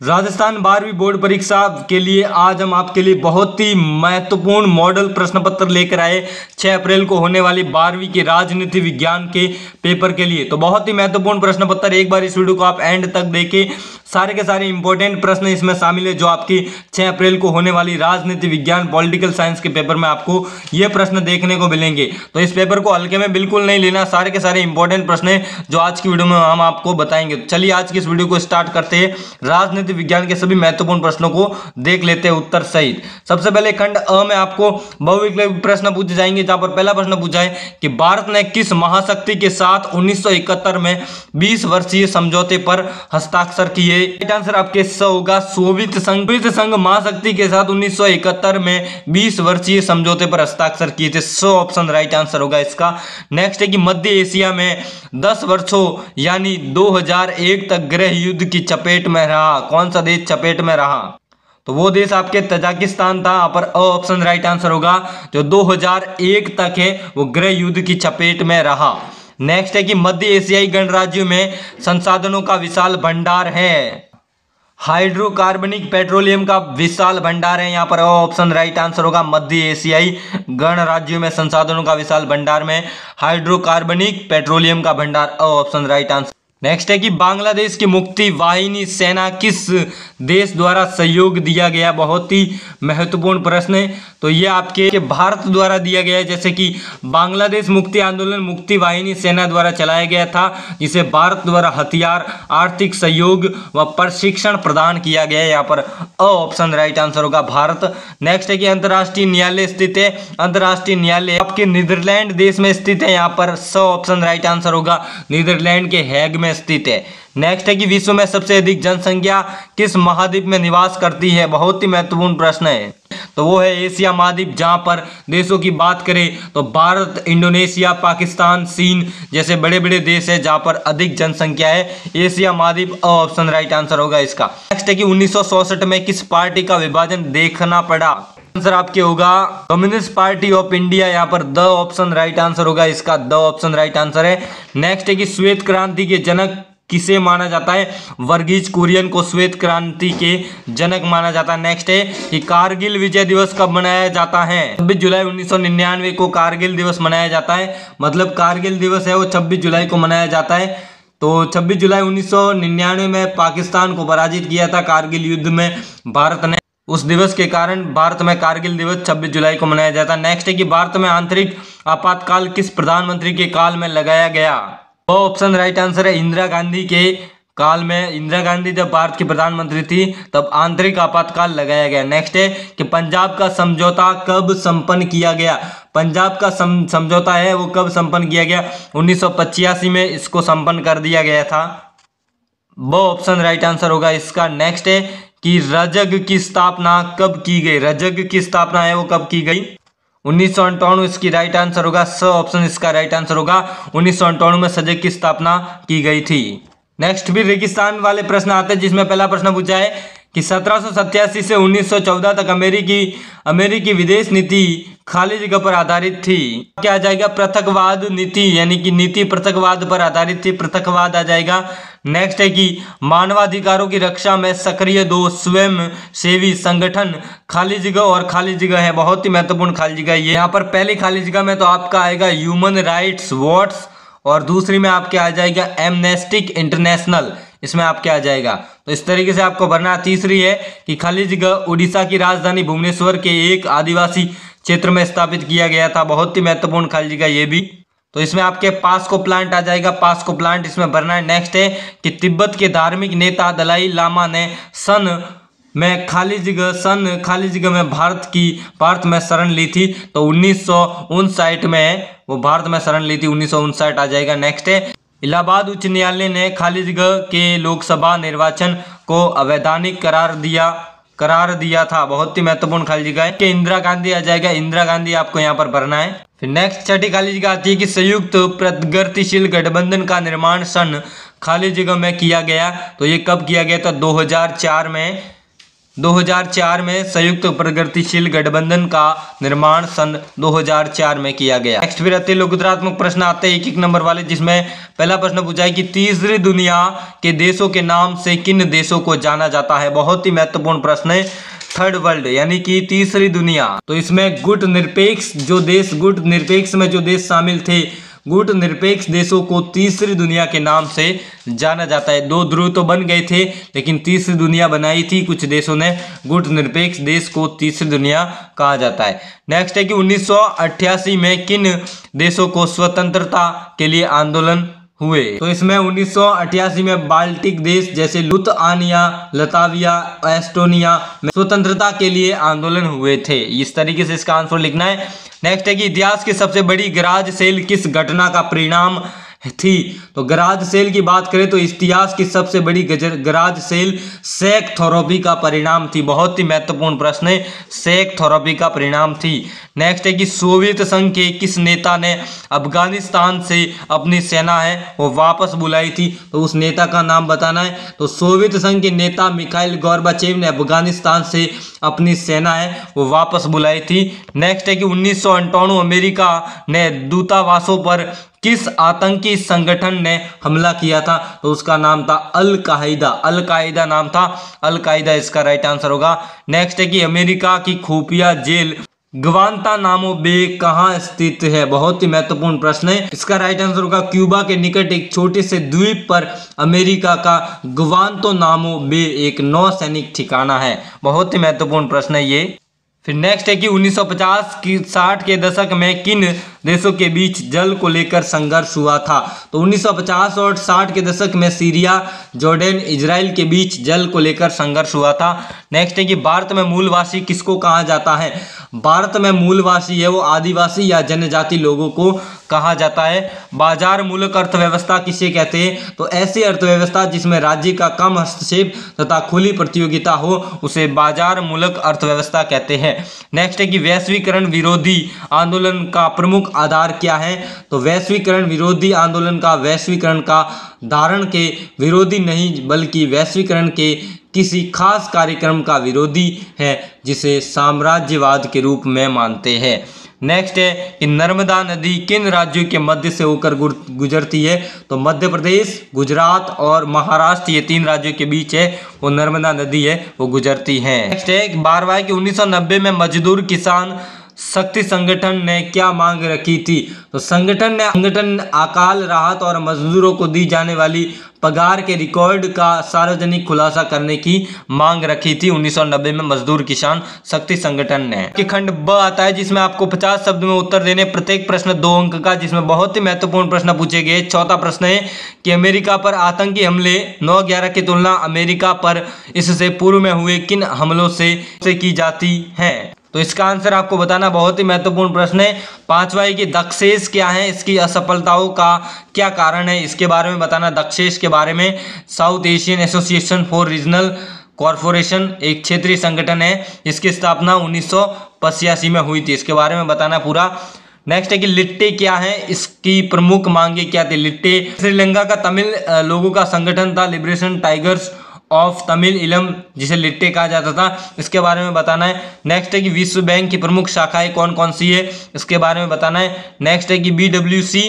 राजस्थान बारहवीं बोर्ड परीक्षा के लिए आज हम आपके लिए बहुत ही महत्वपूर्ण मॉडल प्रश्न पत्र लेकर आए। 6 अप्रैल को होने वाली बारहवीं के राजनीति विज्ञान के पेपर के लिए। तो बहुत ही महत्वपूर्ण प्रश्न पत्र एक बार इस वीडियो को आप एंड तक देखें। सारे के सारे इंपॉर्टेंट प्रश्न इसमें शामिल है जो आपकी 6 अप्रैल को होने वाली राजनीति विज्ञान पॉलिटिकल साइंस के पेपर में आपको ये प्रश्न देखने को मिलेंगे। तो इस पेपर को हल्के में बिल्कुल नहीं लेना, सारे के सारे इंपॉर्टेंट प्रश्न है जो आज की वीडियो में हम आपको बताएँगे। चलिए आज की इस वीडियो को स्टार्ट करते हैं। राजनीति विज्ञान के सभी महत्वपूर्ण प्रश्नों को देख लेते हैं उत्तर सहित। सबसे पहले खंड अ में आपको बहुविकल्प प्रश्न पूछे जाएँगे, जहाँ पर पहला प्रश्न पूछा है कि भारत ने किस महाशक्ति के साथ 1971 में 20 वर्षीय समझौते पर हस्ताक्षर किए? आंसर आपके सौ होगा। सोवियत संघ सोवियत संघ महाशक्ति के साथ 1971 में 20 वर्षीय समझौते पर हस्ताक्षर किए थे। सो ऑप्शन राइट आंसर होगा इसका। नेक्स्ट है कि मध्य एशिया में 10 वर्षों, यानी 2001 तक गृह युद्ध की चपेट में रहा। कौन सा देश चपेट में रहा? तो वो देश आपके तजाकिस्तान था। यहाँ पर अ ऑप्शन राइट आंसर होगा, जो 2001 तक है, वो गृह युद्ध की चपेट में रहा। नेक्स्ट है कि मध्य एशियाई गणराज्यों में संसाधनों का विशाल भंडार है। हाइड्रोकार्बनिक पेट्रोलियम का विशाल भंडार है। यहाँ पर ऑप्शन राइट आंसर होगा, मध्य एशियाई गणराज्यों में संसाधनों का विशाल भंडार में हाइड्रोकार्बनिक पेट्रोलियम का भंडार ऑप्शन राइट आंसर नेक्स्ट है कि बांग्लादेश की मुक्ति वाहिनी सेना किस देश द्वारा सहयोग दिया गया? बहुत ही महत्वपूर्ण प्रश्न है। तो ये आपके भारत द्वारा दिया गया है, जैसे कि बांग्लादेश मुक्ति आंदोलन मुक्ति वाहिनी सेना द्वारा चलाया गया था, जिसे भारत द्वारा हथियार, आर्थिक सहयोग व प्रशिक्षण प्रदान किया गया है। यहाँ पर अ ऑप्शन राइट आंसर होगा भारत। नेक्स्ट है कि अंतर्राष्ट्रीय न्यायालय स्थित है। अंतर्राष्ट्रीय न्यायालय आपके नीदरलैंड देश में स्थित है। यहाँ पर स ऑप्शन राइट आंसर होगा। नीदरलैंड के हैग में स्थित है। नेक्स्ट है कि विश्व में सबसे अधिक जनसंख्या किस महाद्वीप में निवास करती है? बहुत ही महत्वपूर्ण प्रश्न है। तो वो है एशिया महाद्वीप, जहाँ पर देशों की बात करें तो भारत, इंडोनेशिया, पाकिस्तान, चीन जैसे बड़े बड़े देश है जहाँ पर अधिक जनसंख्या है। एशिया महाद्वीप ऑप्शन राइट आंसर होगा इसका। नेक्स्ट है कि उन्नीस में किस पार्टी का विभाजन देखना पड़ा? आंसर आपके होगा कम्युनिस्ट पार्टी ऑफ़ इंडिया यहाँ पर द ऑप्शन राइट आंसर होगा, इसका द ऑप्शन राइट आंसर है। नेक्स्ट है कि श्वेत क्रांति के जनक किसे माना जाता है? वर्गीज कुरियन को श्वेत क्रांति के जनक माना जाता है। नेक्स्ट है कि कारगिल विजय दिवस कब मनाया जाता है? छब्बीस जुलाई 1999 को कारगिल दिवस मनाया जाता है। मतलब कारगिल दिवस है, वो 26 जुलाई को मनाया जाता है। तो 26 जुलाई 1999 में पाकिस्तान को पराजित किया था, कारगिल युद्ध में भारत ने। उस दिवस के कारण भारत में कारगिल दिवस 26 जुलाई को मनाया जाता है। नेक्स्ट है कि भारत में आंतरिक आपातकाल किस प्रधानमंत्री के काल में लगाया गया? वो ऑप्शन राइट आंसर है इंदिरा गांधी के काल में। इंदिरा गांधी जब भारत की प्रधानमंत्री थी तब आंतरिक आपातकाल लगाया गया। नेक्स्ट है कि पंजाब का समझौता कब संपन्न किया गया? पंजाब का सम, समझौता है वो कब संपन्न किया गया? उन्नीस में इसको संपन्न कर दिया गया था। वो ऑप्शन राइट आंसर होगा इसका। नेक्स्ट है कि रजग की स्थापना कब की गई? रजग की स्थापना है वो कब की गई? उन्नीस इसकी राइट आंसर होगा। स ऑप्शन इसका राइट आंसर होगा। उन्नीस में सजग की स्थापना की गई थी। नेक्स्ट भी रेगिस्तान वाले प्रश्न आते हैं, जिसमें पहला प्रश्न पूछा है कि सत्रह से 1914 तक अमेरिकी अमेरिकी विदेश नीति खाली जगह पर आधारित थी। क्या आ जाएगा? पृथकवाद नीति, यानी कि नीति पृथकवाद पर आधारित थी। पृथकवाद आ जाएगा। नेक्स्ट है कि मानवाधिकारों की रक्षा में सक्रिय दो स्वयं सेवी संगठन खाली जगह और खाली जगह है। बहुत ही महत्वपूर्ण खाली जगह ये। यहाँ पर पहली खाली जगह में तो आपका आएगा ह्यूमन राइट्स वॉट्स और दूसरी में आपके आ जाएगा एमनेस्टिक इंटरनेशनल इसमें आपके आ जाएगा। तो इस तरीके से आपको भरना। तीसरी है कि खाली जगह उड़ीसा की राजधानी भुवनेश्वर के एक आदिवासी क्षेत्र में स्थापित किया गया था। बहुत ही महत्वपूर्ण खाली जगह ये भी। तो इसमें आपके पास को प्लांट आ जाएगा। पास को प्लांट इसमें भरना है। नेक्स्ट है कि तिब्बत के धार्मिक नेता दलाई लामा ने सन में खाली जगह, सन खाली जगह में भारत की भारत में शरण ली थी। तो उन्नीस सौ उनसठ में वो भारत में शरण ली थी। उन्नीस सौ उनसठ आ जाएगा। नेक्स्ट है। इलाहाबाद उच्च न्यायालय ने खाली जगह के लोकसभा निर्वाचन को अवैधानिक करार दिया। करार दिया था। बहुत ही महत्वपूर्ण खाली जगह है कि इंदिरा गांधी आ जाएगा। इंदिरा गांधी आपको यहाँ पर भरना है। फिर नेक्स्ट छठी खाली जगह आती है कि संयुक्त प्रगतिशील गठबंधन का निर्माण सन खाली जगह में किया गया। तो ये कब किया गया था? 2004 में। 2004 में संयुक्त प्रगतिशील गठबंधन का निर्माण सन 2004 में किया गया। नेक्स्ट फिर आते लोकतरात्मक प्रश्न, आते हैं एक एक नंबर वाले, जिसमें पहला प्रश्न पूछा है कि तीसरी दुनिया के देशों के नाम से किन देशों को जाना जाता है? बहुत ही महत्वपूर्ण प्रश्न है। थर्ड वर्ल्ड यानी कि तीसरी दुनिया। तो इसमें गुट निरपेक्ष जो देश गुट निरपेक्ष में जो देश शामिल थे गुट निरपेक्ष देशों को तीसरी दुनिया के नाम से जाना जाता है। दो ध्रुव तो बन गए थे, लेकिन तीसरी दुनिया बनाई थी। कुछ देशों ने गुट निरपेक्ष देश को तीसरी दुनिया कहा जाता है। नेक्स्ट है कि 1988 में किन देशों को स्वतंत्रता के लिए आंदोलन हुए। तो इसमें उन्नीस सौ अठासी में बाल्टिक देश जैसे लुतआनिया लताविया, एस्टोनिया में स्वतंत्रता के लिए आंदोलन हुए थे। इस तरीके से इसका आंसर लिखना है। नेक्स्ट है कि इतिहास की सबसे बड़ी गराज सेल किस घटना का परिणाम थी। तो गराज सेल की बात करें तो इतिहास की सबसे बड़ी गराज सेल सेक थोरोपी का परिणाम थी। बहुत ही महत्वपूर्ण प्रश्न है, सेक थोरोपी का परिणाम थी। नेक्स्ट है कि सोवियत संघ के किस नेता ने अफ़गानिस्तान से अपनी सेना है, वो वापस बुलाई थी। तो उस नेता का नाम बताना है। तो सोवियत संघ के नेता मिखाइल गौरबाचेव ने अफ़गानिस्तान से अपनी सेना है, वो वापस बुलाई थी। नेक्स्ट है कि उन्नीस अमेरिका ने दूतावासों पर किस आतंकी संगठन ने हमला किया था? तो उसका नाम था अलकायदा। अलकायदा अल कायदा नाम था। अलकायदा इसका राइट आंसर होगा। नेक्स्ट है कि अमेरिका की खुफिया जेल गवानता नामो बे कहाँ स्थित है? बहुत ही महत्वपूर्ण प्रश्न है। इसका राइट आंसर होगा क्यूबा के निकट एक छोटे से द्वीप पर अमेरिका का गवानतो नामो बे, एक नौ सैनिक ठिकाना है। बहुत ही महत्वपूर्ण प्रश्न है ये। फिर नेक्स्ट है कि 1950 की 60 के दशक में किन देशों के बीच जल को लेकर संघर्ष हुआ था? तो 1950 और 60 के दशक में सीरिया, जॉर्डन, इजराइल के बीच जल को लेकर संघर्ष हुआ था। नेक्स्ट है कि भारत में मूलवासी किसको कहा जाता है? भारत में मूलवासी है वो आदिवासी या जनजाति लोगों को कहा जाता है। बाज़ार मूलक अर्थव्यवस्था किसे कहते हैं? तो ऐसी अर्थव्यवस्था जिसमें राज्य का कम हस्तक्षेप तथा खुली प्रतियोगिता हो, उसे बाज़ार मूलक अर्थव्यवस्था कहते हैं। नेक्स्ट है कि वैश्वीकरण विरोधी आंदोलन का प्रमुख आधार क्या है? तो वैश्वीकरण विरोधी आंदोलन का वैश्वीकरण का धारण के विरोधी नहीं, बल्कि वैश्वीकरण के किसी खास कार्यक्रम का विरोधी है, जिसे साम्राज्यवाद के रूप में मानते हैं। नेक्स्ट है, कि नर्मदा नदी किन राज्यों के मध्य से होकर गुजरती है? तो मध्य प्रदेश, गुजरात और महाराष्ट्र, ये तीन राज्यों के बीच है, वो नर्मदा नदी है, वो गुजरती है। नेक्स्ट है बारवाई के कि 1990 में मजदूर किसान शक्ति संगठन ने क्या मांग रखी थी? तो संगठन ने संगठन अकाल राहत और मजदूरों को दी जाने वाली पगार के रिकॉर्ड का सार्वजनिक खुलासा करने की मांग रखी थी। 1990 में मजदूर किसान शक्ति संगठन ने। कि खंड ब आता है जिसमें आपको 50 शब्द में उत्तर देने प्रत्येक प्रश्न दो अंक का जिसमें बहुत ही महत्वपूर्ण प्रश्न पूछे गए। चौथा प्रश्न है कि अमेरिका पर आतंकी हमले नौ ग्यारह की तुलना अमेरिका पर इससे पूर्व में हुए किन हमलों से, से की जाती है? तो इसका आंसर आपको बताना बहुत ही महत्वपूर्ण प्रश्न है। पांचवा है कि दक्षेश क्या है? इसकी असफलताओं का क्या कारण है? इसके बारे में बताना, दक्षेश के बारे में। South Asian Association for Regional Corporation, एक क्षेत्रीय संगठन है। इसकी स्थापना उन्नीस में हुई थी। इसके बारे में बताना पूरा। नेक्स्ट है कि लिट्टे क्या है? इसकी प्रमुख मांगे क्या थी? लिट्टे, श्रीलंका का तमिल लोगों का संगठन था। लिबरेशन टाइगर्स ऑफ़ तमिल इलम जिसे लिट्टे कहा जाता था, इसके बारे में बताना है। नेक्स्ट है कि विश्व बैंक की प्रमुख शाखाएँ कौन कौन सी है, इसके बारे में बताना है। नेक्स्ट है कि B W C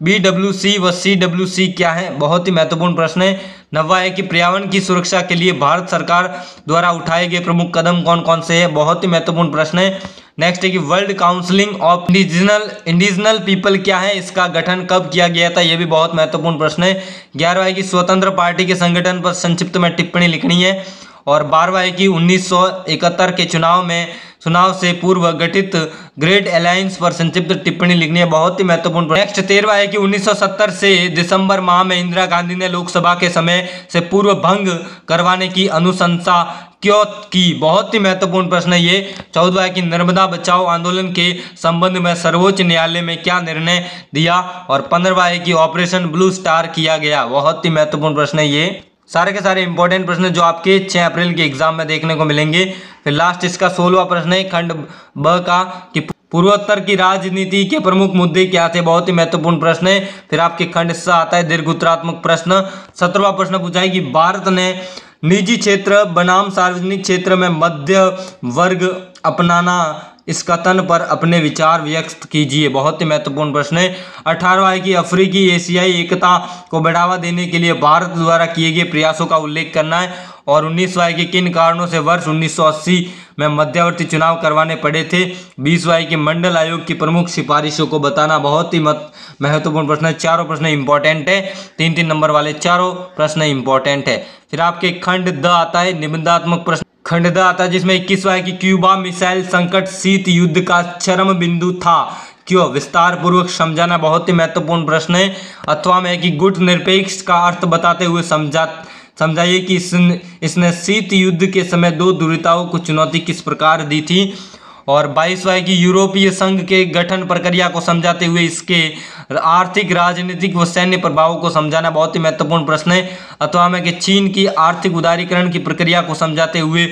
B W C व सी डब्ल्यू सी क्या है? बहुत ही महत्वपूर्ण प्रश्न है। नवा है कि पर्यावरण की सुरक्षा के लिए भारत सरकार द्वारा उठाए गए प्रमुख कदम कौन कौन से हैं? बहुत ही महत्वपूर्ण प्रश्न है। नेक्स्ट है कि world counselling of indigenous indigenous people क्या है? इसका गठन कब किया गया था? यह भी बहुत महत्वपूर्ण प्रश्न है। ग्यारहवा है कि स्वतंत्र पार्टी के संगठन पर संक्षिप्त में टिप्पणी लिखनी है। और बारहवा है कि उन्नीस सौ इकहत्तर के चुनाव में चुनाव से पूर्व गठित ग्रेट अलायंस पर संक्षिप्त टिप्पणी लिखनी है। बहुत ही महत्वपूर्ण नेक्स्ट तेरवा है कि 1970 से दिसंबर माह में इंदिरा गांधी ने लोकसभा के समय से पूर्व भंग करवाने की अनुशंसा क्यों की? बहुत ही महत्वपूर्ण प्रश्न है ये। चौदवा है कि नर्मदा बचाओ आंदोलन के संबंध में सर्वोच्च न्यायालय में क्या निर्णय दिया? और पंद्रवा है कि ऑपरेशन ब्लू स्टार किया गया। बहुत ही महत्वपूर्ण प्रश्न है ये। सारे के सारे इंपॉर्टेंट प्रश्न जो आपके 6 अप्रैल के एग्ज़ाम में देखने को मिलेंगे। फिर लास्ट इसका सोलवा प्रश्न है, खंड ब का, कि पूर्वोत्तर की राजनीति के प्रमुख मुद्दे क्या थे? बहुत ही महत्वपूर्ण प्रश्न है। फिर आपके खंड से आता है, दीर्घ उत्तरात्मक प्रश्न। सत्रवा प्रश्न पूछा है कि भारत ने निजी क्षेत्र, बनाम सार्वजनिक क्षेत्र में मध्य वर्ग अपनाना इस कथन पर अपने विचार व्यक्त कीजिए। बहुत ही महत्वपूर्ण प्रश्न है। अठारवा है कि अफ्रीकी एशियाई एकता को बढ़ावा देने के लिए भारत द्वारा किए गए प्रयासों का उल्लेख करना है और उन्नीसवा है कि किन कारणों से वर्ष 1980 में मध्यवर्ती चुनाव करवाने पड़े थे। बीसवा है कि मंडल आयोग की प्रमुख सिफारिशों को बताना बहुत ही महत्वपूर्ण प्रश्न है। चारों प्रश्न इंपॉर्टेंट है। तीन तीन नंबर वाले चारों प्रश्न इंपॉर्टेंट है। फिर आपके खंड द आता है। निबंधात्मक प्रश्न खंड द आता जिसमें इक्कीसवा कि क्यूबा मिसाइल संकट शीत युद्ध का चरम बिंदु था। क्यों? विस्तार पूर्वक समझाना बहुत ही महत्वपूर्ण प्रश्न है। अथवा में कि गुट निरपेक्ष का अर्थ बताते हुए समझा समझाइए कि इसने इसने शीत युद्ध के समय दो दुरीताओं को चुनौती किस प्रकार दी थी। और बाईसवा की यूरोपीय संघ के गठन प्रक्रिया को समझाते हुए इसके आर्थिक, राजनीतिक व सैन्य प्रभावों को समझाना बहुत ही महत्वपूर्ण प्रश्न है। अथवा में कि चीन की आर्थिक उदारीकरण की प्रक्रिया को समझाते हुए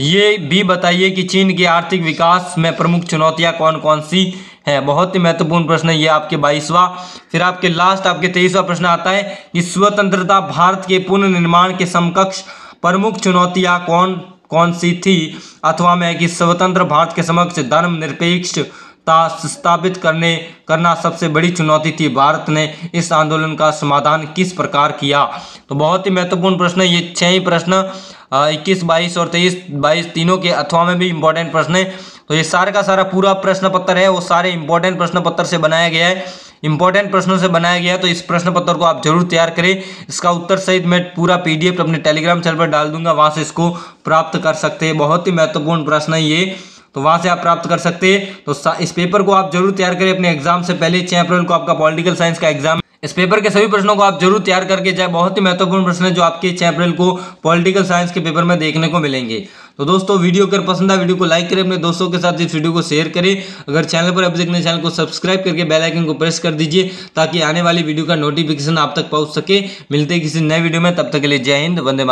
ये भी बताइए कि चीन के आर्थिक विकास में प्रमुख चुनौतियाँ कौन कौन सी है। बहुत ही महत्वपूर्ण प्रश्न है ये आपके बाईसवा। फिर आपके लास्ट आपके तेईसवा प्रश्न आता है कि स्वतंत्रता भारत के पुनर्निर्माण के समकक्ष प्रमुख चुनौतियाँ कौन कौन सी थी? अथवा में कि स्वतंत्र भारत के समक्ष धर्म निरपेक्ष स्थापित करने, करना सबसे बड़ी चुनौती थी? भारत ने इस आंदोलन का समाधान किस प्रकार किया? तो बहुत ही महत्वपूर्ण प्रश्न है ये छह ही प्रश्न इक्कीस, बाईस और तेईस, बाईस तीनों के अथवा में भी इंपॉर्टेंट प्रश्न है। तो ये सारे का सारा पूरा प्रश्न पत्र है, वो सारे इंपॉर्टेंट प्रश्न पत्र से बनाया गया है। इंपॉर्टेंट प्रश्नों से बनाया गया तो इस प्रश्न पत्र को आप ज़रूर तैयार करें। इसका उत्तर सहित मैं पूरा पीडीएफ अपने टेलीग्राम चैनल पर डाल दूँगा, वहाँ से इसको प्राप्त कर सकते हैं। बहुत ही महत्वपूर्ण प्रश्न है ये। तो वहाँ से आप प्राप्त कर सकते हैं। तो इस पेपर को आप ज़रूर तैयार करें। अपने एग्ज़ाम से पहले छह अप्रैल को आपका पॉलिटिकल साइंस का एग्ज़ाम इस पेपर के सभी प्रश्नों को आप ज़रूर तैयार करके जाए। बहुत ही महत्वपूर्ण प्रश्न है, जो आपके छह अप्रैल को पॉलिटिकल साइंस के पेपर में देखने को मिलेंगे। तो दोस्तों, वीडियो अगर पसंद आए, वीडियो को लाइक करें, अपने दोस्तों के साथ इस वीडियो को शेयर करें। अगर चैनल पर अभी तक देखने चैनल को सब्सक्राइब करके बेल आइकन को प्रेस कर दीजिए, ताकि आने वाली वीडियो का नोटिफिकेशन आप तक पहुँच सके। मिलते हैं किसी नए वीडियो में, तब तक के लिए जय हिंद, वंदे